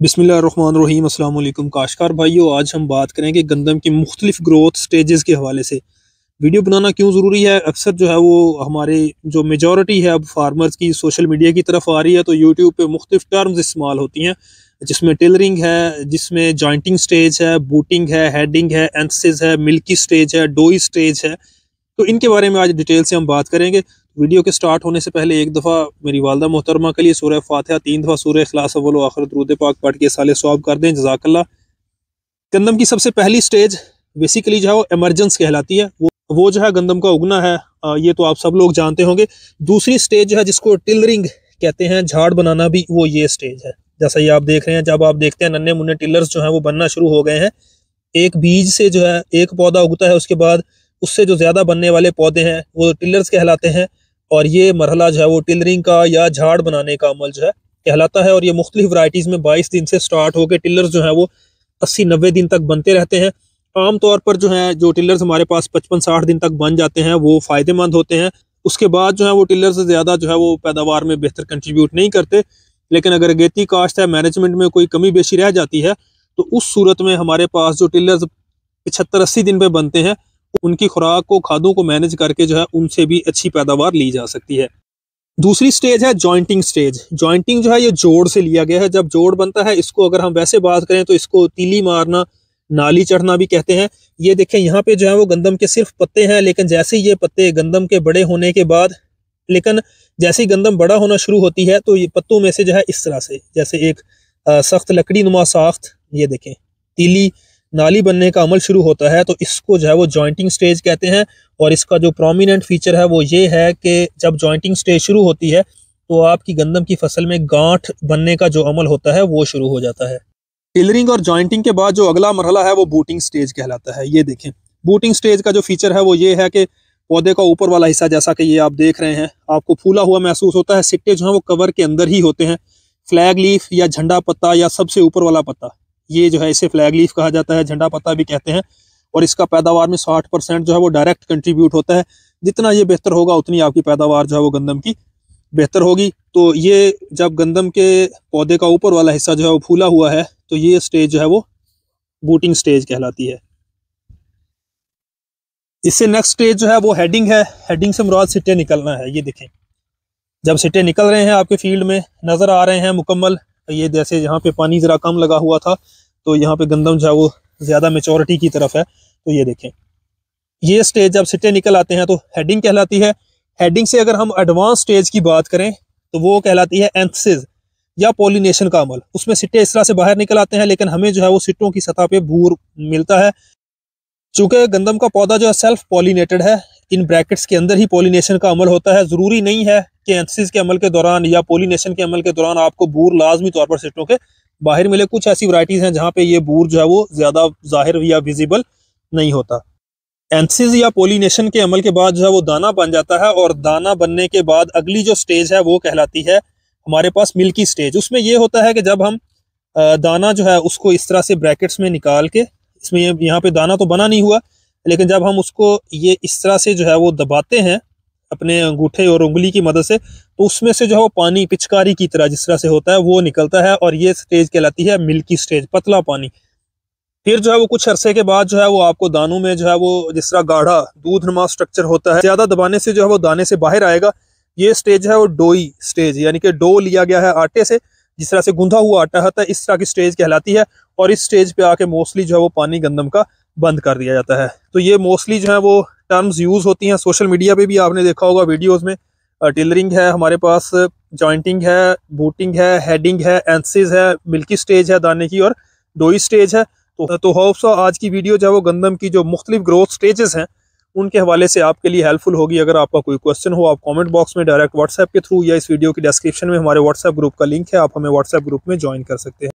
बिसमीम अल्लाम काशकार भाइयों, आज हम बात करेंगे गंदम की मुख्तलिफ़ ग्रोथ स्टेजेस के हवाले से। वीडियो बनाना क्यों ज़रूरी है? अक्सर जो है वो हमारे जो मेजॉरिटी है, अब फार्मर्स की सोशल मीडिया की तरफ़ आ रही है तो यूट्यूब पे मुख्तलिफ़ टर्म्स इस्तेमाल होती हैं, जिसमें टेलरिंग है, जिसमें जॉइंटिंग स्टेज है बूटिंग है हेडिंग है एंसिस है मिल्की स्टेज है डोई स्टेज है। तो इनके बारे में आज डिटेल से हम बात करेंगे। वीडियो के स्टार्ट होने से पहले एक दफ़ा मेरी वालदा मोहतरमा के लिए सूर्य फातह, तीन दफ़ा सूर्य खलास अव्वल आखिर दरूद पाक पढ़ के साले स्वाब कर दें जजाकल्ला गंदम की सबसे पहली स्टेज बेसिकली जो है वो एमरजेंस कहलाती है। वो वो जो है गंदम का उगना है ये तो आप सब लोग जानते होंगे। दूसरी स्टेज जो है जिसको टिलरिंग कहते हैं, झाड़ बनाना भी वो ये स्टेज है। जैसा ये आप देख रहे हैं, जब आप देखते हैं नन्हे मुन्ने टिलर्स जो है वो बनना शुरू हो गए हैं। एक बीज से जो है, एक पौधा उगता है, उसके बाद उससे जो ज़्यादा बनने वाले पौधे हैं, वो टिलर्स कहलाते हैं। और ये मरहला जो है वो टिलरिंग का या झाड़ बनाने का अमल जो है कहलाता है और ये मुख्तलिफ़ वराइटीज़ में बाईस दिन से स्टार्ट होकर टिलर्स जो है वो अस्सी नब्बे दिन तक बनते रहते हैं। आम तौर पर जो है, जो टिलर्स हमारे पास पचपन साठ दिन तक बन जाते हैं, वो फ़ायदेमंद होते हैं। उसके बाद जो है वो टिलर से ज़्यादा जो है वो पैदावार में बेहतर कंट्रीब्यूट नहीं करते। लेकिन अगर अगेती काश्त है मैनेजमेंट में कोई कमी बेशी रह जाती है तो उस सूरत में हमारे पास जो टिलर्स पिछहत्तर अस्सी दिन पे बनते हैं उनकी खुराक को, खादों को मैनेज करके जो है उनसे भी अच्छी पैदावार ली जा सकती है। दूसरी स्टेज है जॉइंटिंग स्टेज जॉइंटिंग जो है ये जोड़ से लिया गया है। जब जोड़ बनता है, इसको अगर हम वैसे बात करें तो इसको तीली मारना, नाली चढ़ना भी कहते हैं। ये देखें, यहाँ पे जो है वो गंदम के सिर्फ़ पत्ते हैं, लेकिन जैसे ही ये पत्ते गंदम के बड़े होने के बाद, लेकिन जैसे ही गंदम बड़ा होना शुरू होती है तो ये पत्तों में से जो है इस तरह से, जैसे एक सख्त लकड़ी नुमा साख्त, ये देखें, तीली नाली बनने का अमल शुरू होता है तो इसको जो है वो जॉइंटिंग स्टेज कहते हैं और इसका जो प्रोमिनेंट फीचर है वो ये है कि जब जॉइंटिंग स्टेज शुरू होती है तो आपकी गंदम की फ़सल में गांठ बनने का जो अमल होता है, वो शुरू हो जाता है। टिलरिंग और जॉइंटिंग के बाद जो अगला मरहला है, वो बूटिंग स्टेज कहलाता है। ये देखें बूटिंग स्टेज का जो फीचर है, वो ये है कि पौधे का ऊपर वाला हिस्सा, जैसा कि ये आप देख रहे हैं, आपको फूला हुआ महसूस होता है, सिट्टे जो है वो कवर के अंदर ही होते हैं फ्लैग लीफ या झंडा पत्ता या सबसे ऊपर वाला पत्ता। ये जो है इसे फ्लैग लीफ कहा जाता है, झंडा पत्ता भी कहते हैं। और इसका पैदावार में साठ परसेंट जो है वो डायरेक्ट कंट्रीब्यूट होता है। जितना ये बेहतर होगा, उतनी आपकी पैदावार जो है वो गंदम की बेहतर होगी। तो ये जब गंदम के पौधे का ऊपर वाला हिस्सा जो है वो फूला हुआ है तो ये स्टेज जो है वो बूटिंग स्टेज कहलाती है। इससे नेक्स्ट स्टेज जो है वो हेडिंग है। हेडिंग से मुराद सिट्टे निकलना है, ये देखें। जब सिट्टे निकल रहे हैं आपके फ़ील्ड में, नज़र आ रहे हैं मुकम्मल ये जैसे यहाँ पे पानी ज़रा कम लगा हुआ था तो यहाँ पे गंदम जो है वो ज़्यादा मेचोरिटी की तरफ़ है। तो ये देखें। ये स्टेज जब सिट्टे निकल आते हैं तो हेडिंग कहलाती है। हेडिंग से अगर हम एडवांस स्टेज की बात करें तो वो कहलाती है एंथसिस या पोलिनेशन का अमल। उसमें सिट्टे इस तरह से बाहर निकल आते हैं, लेकिन हमें जो है वो सिट्टों की सतह पे भूर मिलता है। चूँकि गंदम का पौधा जो है सेल्फ पॉलिनेटेड है इन ब्रैकेट्स के अंदर ही पोलिनेशन का अमल होता है। ज़रूरी नहीं है कि एंथसिस के अमल के दौरान या पोलिनेशन के अमल के दौरान आपको बूर लाजमी तौर पर सिट्टों के बाहर मिले। कुछ ऐसी वराइटीज़ हैं जहाँ पे ये बूर जो है वो ज़्यादा ज़ाहिर या विजिबल नहीं होता। एंथसिस या पोलिनेशन के अमल के बाद जो है वो दाना बन जाता है और दाना बनने के बाद अगली जो स्टेज है वो कहलाती है हमारे पास मिल्की स्टेज उसमें ये होता है कि जब हम दाना जो है उसको इस तरह से ब्रैकेट्स में निकाल के, इसमें यहाँ पे दाना तो बना नहीं हुआ लेकिन जब हम उसको ये इस तरह से जो है वो दबाते हैं अपने अंगूठे और उंगली की मदद से तो उसमें से जो है वो पानी पिचकारी की तरह जिस तरह से होता है वो निकलता है और ये स्टेज कहलाती है मिल्की स्टेज, पतला पानी। फिर जो है वो कुछ अरसे के बाद जो है वो आपको दानों में जो है वो जिस तरह गाढ़ा दूध नुमा स्ट्रक्चर होता है, ज़्यादा दबाने से जो है वो दाने से बाहर आएगा। ये स्टेज है वो डोई स्टेज यानी कि डो लिया गया है आटे से, जिस तरह से गुंधा हुआ आटा होता है, इस तरह की स्टेज कहलाती है और इस स्टेज पे आके मोस्टली जो है वो पानी गंदम का बंद कर दिया जाता है। तो ये मोस्टली जो है वो टर्म्स यूज़ होती हैं। सोशल मीडिया पे भी आपने देखा होगा वीडियोस में। टेलरिंग है, हमारे पास जॉइंटिंग है बूटिंग है हेडिंग है एंसिस है मिल्की स्टेज है, दाने की और डोई स्टेज है। तो तो होप्स आज की वीडियो जो है वो गंदम की जो मुख्तलिफ़ ग्रोथ स्टेजेस हैं, उनके हवाले से आपके लिए हेल्पफुल होगी। अगर आपका कोई क्वेश्चन हो, आप कमेंट बॉक्स में डायरेक्ट व्हाट्सएप के थ्रू या इस वीडियो की डिस्क्रिप्शन में हमारे व्हाट्सएप ग्रुप का लिंक है, आप हमें व्हाट्सएप ग्रुप में ज्वाइन कर सकते हैं।